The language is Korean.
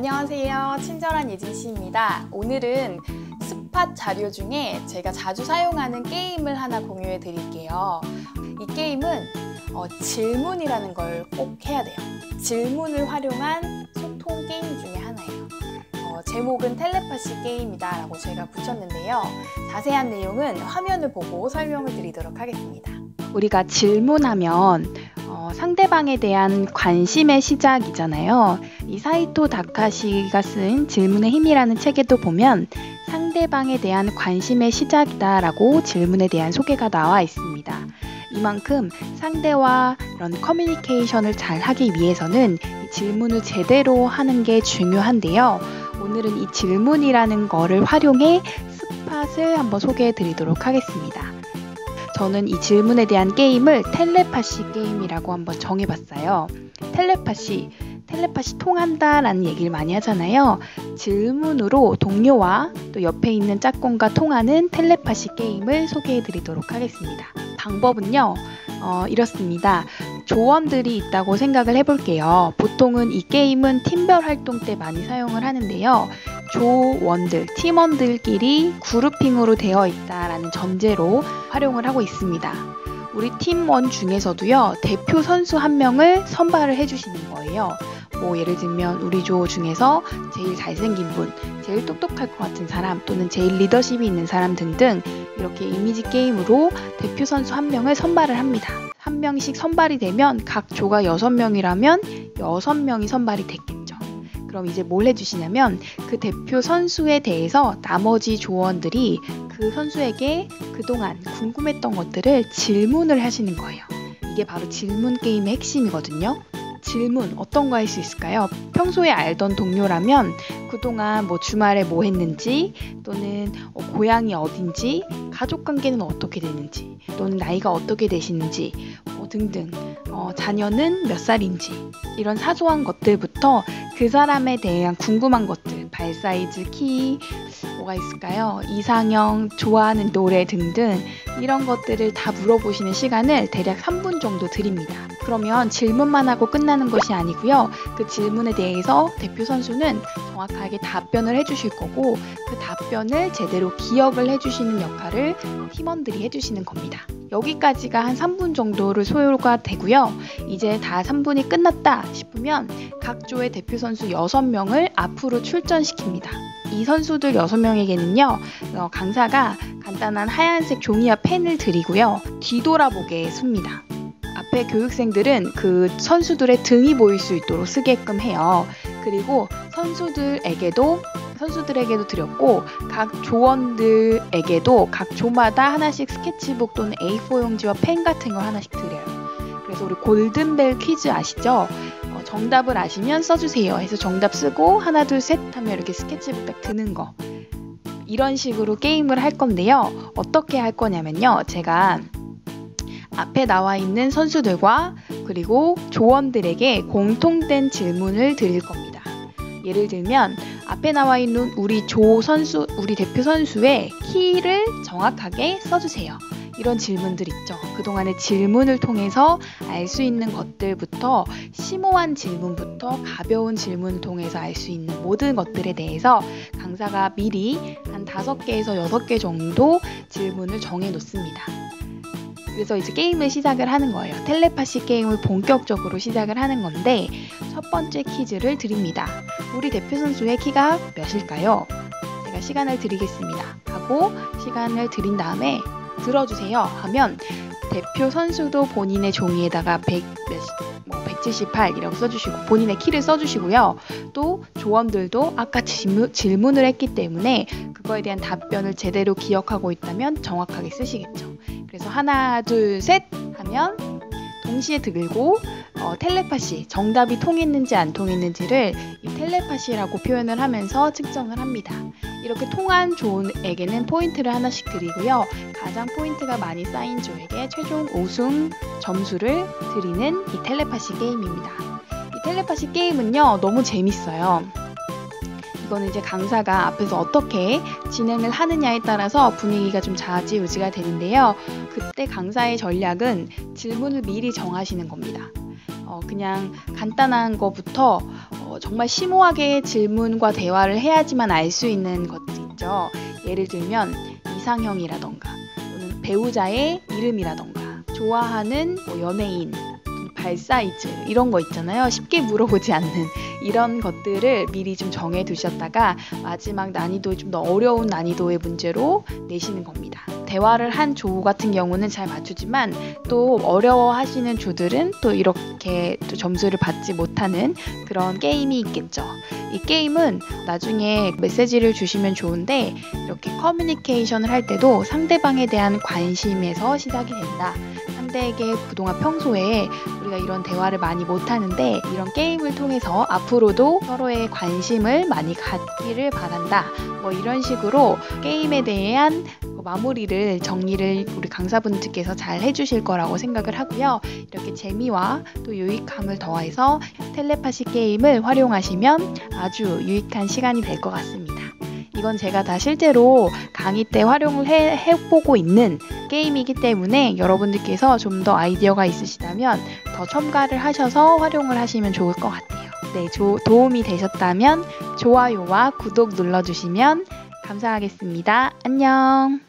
안녕하세요. 친절한 예진 씨입니다. 오늘은 스팟 자료 중에 제가 자주 사용하는 게임을 하나 공유해 드릴게요. 이 게임은 어, 질문이라는 걸 꼭 해야 돼요. 질문을 활용한 소통 게임 중에 하나예요. 어, 제목은 텔레파시 게임이다 라고 제가 붙였는데요. 자세한 내용은 화면을 보고 설명을 드리도록 하겠습니다. 우리가 질문하면 어, 상대방에 대한 관심의 시작이잖아요. 이 사이토 다카시가 쓴 질문의 힘이라는 책에도 보면 상대방에 대한 관심의 시작이다라고 질문에 대한 소개가 나와 있습니다. 이만큼 상대와 이런 커뮤니케이션을 잘 하기 위해서는 이 질문을 제대로 하는 게 중요한데요. 오늘은 이 질문이라는 거를 활용해 스팟을 한번 소개해 드리도록 하겠습니다. 저는 이 질문에 대한 게임을 텔레파시 게임이라고 한번 정해봤어요. 텔레파시, 텔레파시 통한다 라는 얘기를 많이 하잖아요. 질문으로 동료와 또 옆에 있는 짝꿍과 통하는 텔레파시 게임을 소개해 드리도록 하겠습니다. 방법은요, 어, 이렇습니다. 조원들이 있다고 생각을 해볼게요. 보통은 이 게임은 팀별 활동 때 많이 사용을 하는데요. 조원들, 팀원들끼리 그룹핑으로 되어 있다라는 전제로 활용을 하고 있습니다. 우리 팀원 중에서도요, 대표 선수 한 명을 선발을 해주시는 거예요. 뭐, 예를 들면, 우리 조 중에서 제일 잘생긴 분, 제일 똑똑할 것 같은 사람, 또는 제일 리더십이 있는 사람 등등, 이렇게 이미지 게임으로 대표 선수 한 명을 선발을 합니다. 한 명씩 선발이 되면 각 조가 6명이라면 6명이 선발이 됐겠죠. 그럼 이제 뭘 해주시냐면 그 대표 선수에 대해서 나머지 조원들이 그 선수에게 그동안 궁금했던 것들을 질문을 하시는 거예요. 이게 바로 질문 게임의 핵심이거든요. 질문 어떤 거 할 수 있을까요? 평소에 알던 동료라면 그동안 뭐 주말에 뭐 했는지 또는 어, 고향이 어딘지 가족 관계는 어떻게 되는지 또는 나이가 어떻게 되시는지 뭐 등등 어, 자녀는 몇 살인지 이런 사소한 것들부터 그 사람에 대한 궁금한 것들 발 사이즈 키 뭐가 있을까요? 이상형 좋아하는 노래 등등 이런 것들을 다 물어보시는 시간을 대략 3분 정도 드립니다. 그러면 질문만 하고 끝나는 것이 아니고요. 그 질문에 대해서 대표 선수는 정확하게 답변을 해주실 거고 그 답변을 제대로 기억을 해주시는 역할을 팀원들이 해주시는 겁니다. 여기까지가 한 3분 정도를 소요가 되고요. 이제 다 3분이 끝났다 싶으면 각 조의 대표 선수 6명을 앞으로 출전시킵니다. 이 선수들 6명에게는요, 어, 강사가 간단한 하얀색 종이와 펜을 드리고요, 뒤돌아보게 씁니다. 앞에 교육생들은 그 선수들의 등이 보일 수 있도록 쓰게끔 해요. 그리고 선수들에게도 선수들에게도 드렸고 각 조원들에게도 각 조마다 하나씩 스케치북 또는 A4 용지와 펜 같은 걸 하나씩 드려요. 그래서 우리 골든벨 퀴즈 아시죠? 어, 정답을 아시면 써주세요. 해서 정답 쓰고 하나 둘 셋 하면 이렇게 스케치북 딱 드는 거. 이런 식으로 게임을 할 건데요. 어떻게 할 거냐면요. 제가 앞에 나와 있는 선수들과 그리고 조원들에게 공통된 질문을 드릴 겁니다. 예를 들면 앞에 나와 있는 우리 조 선수, 우리 대표 선수의 키를 정확하게 써주세요. 이런 질문들 있죠. 그동안의 질문을 통해서 알 수 있는 것들부터 심오한 질문부터 가벼운 질문을 통해서 알 수 있는 모든 것들에 대해서 강사가 미리 한 다섯 개에서 여섯 개 정도 질문을 정해 놓습니다. 그래서 이제 게임을 시작을 하는 거예요. 텔레파시 게임을 본격적으로 시작을 하는 건데 첫 번째 퀴즈를 드립니다. 우리 대표 선수의 키가 몇일까요? 제가 시간을 드리겠습니다. 하고 시간을 드린 다음에 들어주세요 하면 대표 선수도 본인의 종이에다가 100, 뭐 178이라고 써주시고 본인의 키를 써주시고요. 또 조원들도 아까 질문, 질문을 했기 때문에 그거에 대한 답변을 제대로 기억하고 있다면 정확하게 쓰시겠죠. 그래서 하나, 둘, 셋 하면 동시에 들고 어, 텔레파시 정답이 통했는지 안 통했는지를 이 텔레파시라고 표현을 하면서 측정을 합니다. 이렇게 통한 조에게는 포인트를 하나씩 드리고요. 가장 포인트가 많이 쌓인 조에게 최종 우승 점수를 드리는 이 텔레파시 게임입니다. 이 텔레파시 게임은요 너무 재밌어요. 이거는 이제 강사가 앞에서 어떻게 진행을 하느냐에 따라서 분위기가 좀 좌지우지가 되는데요. 그때 강사의 전략은 질문을 미리 정하시는 겁니다. 어, 그냥 간단한 거부터 어, 어, 정말 심오하게 질문과 대화를 해야지만 알 수 있는 것들 있죠. 예를 들면 이상형이라던가 또는 배우자의 이름이라던가 좋아하는 뭐 연예인 발 사이즈 이런 거 있잖아요. 쉽게 물어보지 않는 이런 것들을 미리 좀 정해 두셨다가 마지막 난이도 좀 더 어려운 난이도의 문제로 내시는 겁니다. 대화를 한 조 같은 경우는 잘 맞추지만 또 어려워하시는 조들은 또 이렇게 또 점수를 받지 못하는 그런 게임이 있겠죠. 이 게임은 나중에 메시지를 주시면 좋은데 이렇게 커뮤니케이션을 할 때도 상대방에 대한 관심에서 시작이 된다. 상대에게 그동안 평소에 우리가 이런 대화를 많이 못하는데 이런 게임을 통해서 앞으로도 서로의 관심을 많이 갖기를 바란다. 뭐 이런 식으로 게임에 대한 마무리를 정리를 우리 강사분들께서 잘 해주실 거라고 생각을 하고요. 이렇게 재미와 또 유익함을 더해서 텔레파시 게임을 활용하시면 아주 유익한 시간이 될 것 같습니다. 이건 제가 다 실제로 강의 때 활용을 해, 해보고 있는 게임이기 때문에 여러분들께서 좀 더 아이디어가 있으시다면 더 첨가를 하셔서 활용을 하시면 좋을 것 같아요. 네, 조, 도움이 되셨다면 좋아요와 구독 눌러주시면 감사하겠습니다. 안녕!